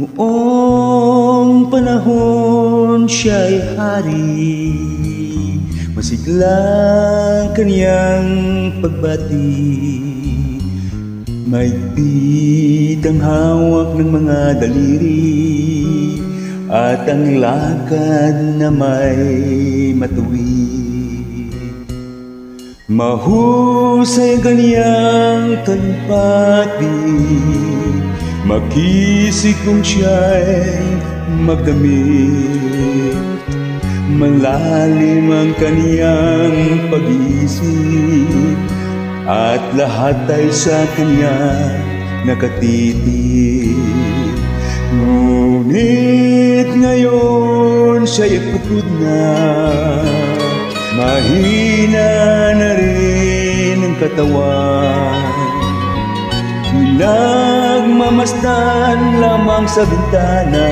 Noong panahon siya'y hari Masigla kaniyang pagbati. Maigpit ang hawak ng mga daliri At ang lakad na may matuwid Mahusay kaniyang talumpati Makisig kung siya'y magdamit Malalim ang kaniyang pag-iisip. At lahat ay sa kanya nakatitig Ngunit ngayon siya'y pupud na. Mahina na rin ang katawan Nagmamasdan lamang sa bintana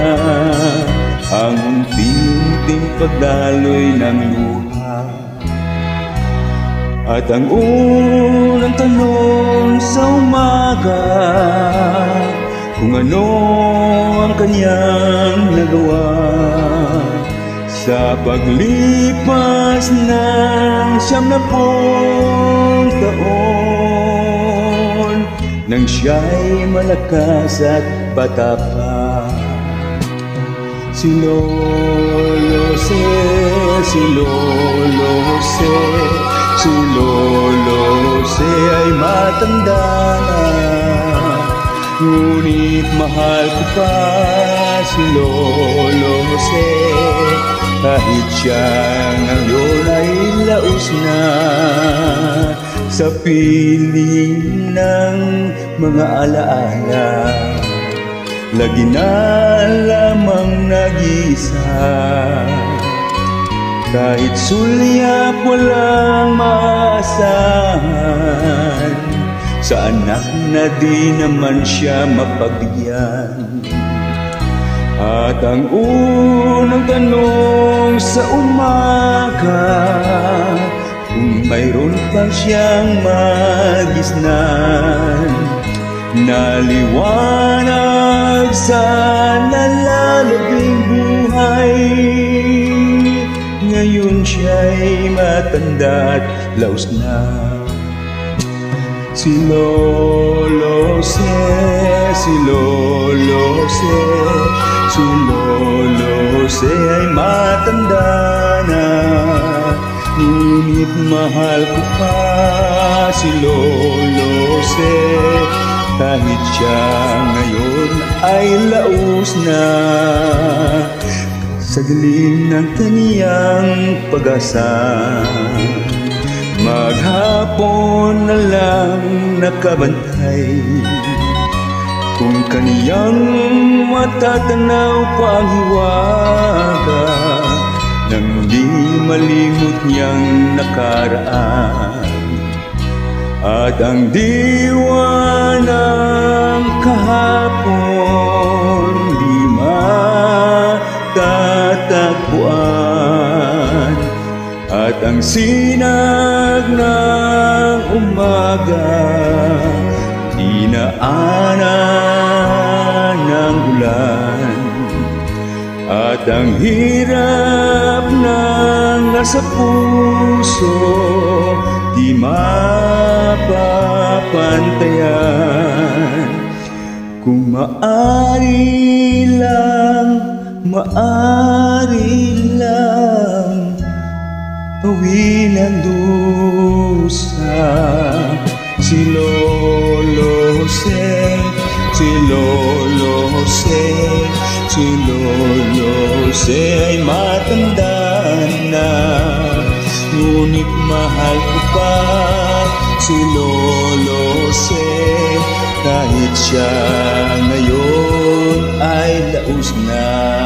Ang unting pagdaloy ng luha. At ang unang tanong sa umaga Kung ano ang kanyang nagawa. Sa paglipas ng siyam na pong taon Nang siya'y malakas at bata pa Si Lolo Se, si Lolo Se, si Lolo Se ay matanda na. Ngunit mahal ko pa si Lolo Se Kahit siya ngayon ay laos na Sa piling ng mga alaala. Lagi na lamang nag-isa Kahit sulyap walang maasahan Sa anak na di naman siya mapabigyan At ang unang tanong sa umaga mayroon pa siyang magisnan. Naliwanag sa nalalabing buhay. Ngayon siya'y matanda at laos na. Si Lolo Se, si Lolo Se Si Lolo Se ay matanda. na Ngunit mahal ko pa si Lolo Se kahit siya ngayon ay laos na. Sa dilim ng kaniyang pag-asa Maghapon na lang nakabantay. Kung kaniyang matatanaw pa ang hiwaga Nang di malimot niyang nakaraan. At ang diwa ng kahapon di matatagpuan. At ang sinag ng umaga dinaanan At ang hirap ng nasa puso di mapapantayan. Kung maari lang, maari lang Pawin ang dusa. Si Lolo Jose, si Lolo Jose Si Lolo Se ay matanda na. Ngunit mahal ko pa si Lolo Se Kahit siya ngayon ay laos na.